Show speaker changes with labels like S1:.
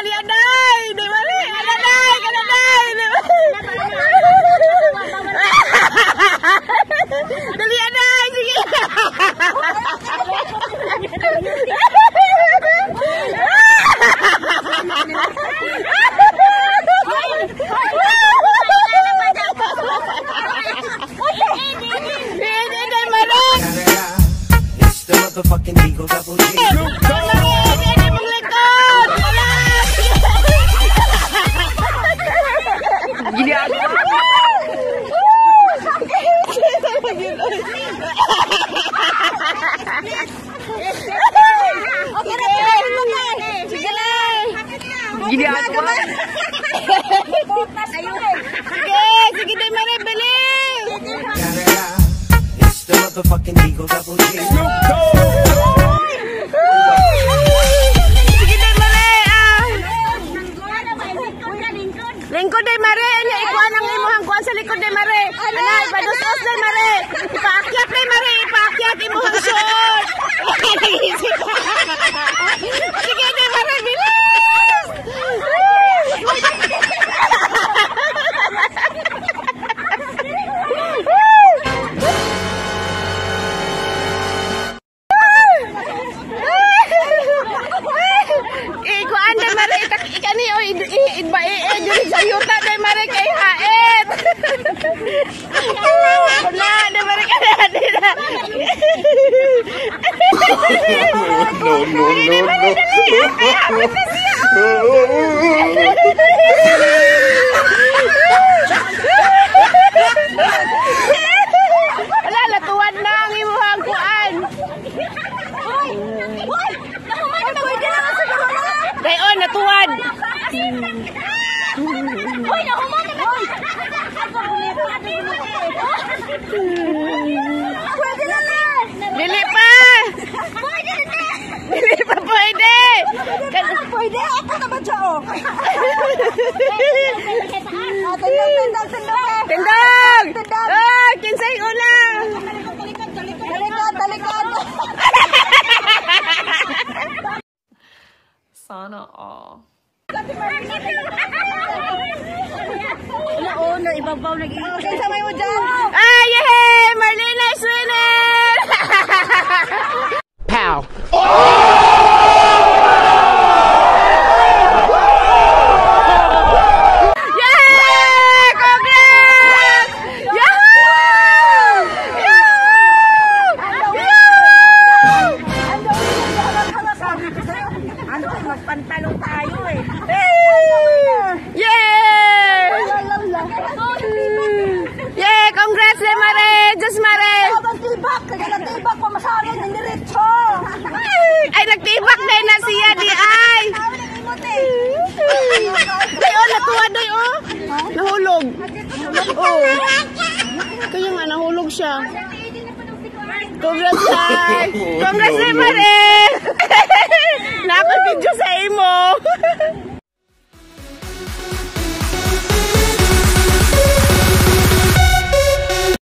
S1: Dali ah, dali ah, day! Di ba rin? Ano day? Ano day? Di ba? Dali ah, day! Sige! Hindi, hindi, malang!
S2: It's the motherfucking Eagle Double G.
S1: Gini ako. Sige, sige din mare!
S2: Canada. It's the motherfucking Eagle Double G.
S1: Sige idba e diri sa yuta din mare kay haet. Wala, din mare kada dira.
S3: no, no, no,
S1: Wala, latuwan na ang imuhang kuan. Dayon, natuwad.
S4: Uy, nahuman na Pwede na lang.
S1: Dili pa.
S4: Pwede na lang.
S1: Dili pa pwede.
S4: Pwede, ako na ba siya? Ah, tindog, tindog, tindog.
S1: Tindog! Oh, kinsay una.
S4: Talikod, talikod.
S1: Sana all.
S4: Wala, oh, na ibabaw nag Okay, samay mo dyan.
S1: Ah, yay! Marlena is winner!
S3: Pow!
S1: Yay! Congrats! Yahoo! Yahoo!
S4: Ano, magpantalong tayo eh.
S1: Yay! Yay! Congrats, Le Mare! Diyos Mare!
S4: Habang tibak, kaya na tibak pa masabi ng diretso.
S1: Ay, nagtibak din na siya di ay!
S4: Tawag ng imot eh.
S1: Ay, oh, natuwa doy, oh! Nahulog. Oh. Kaya nga, nahulog siya. Congrats, ay! Congrats, Le Mare! Nako video sa imo!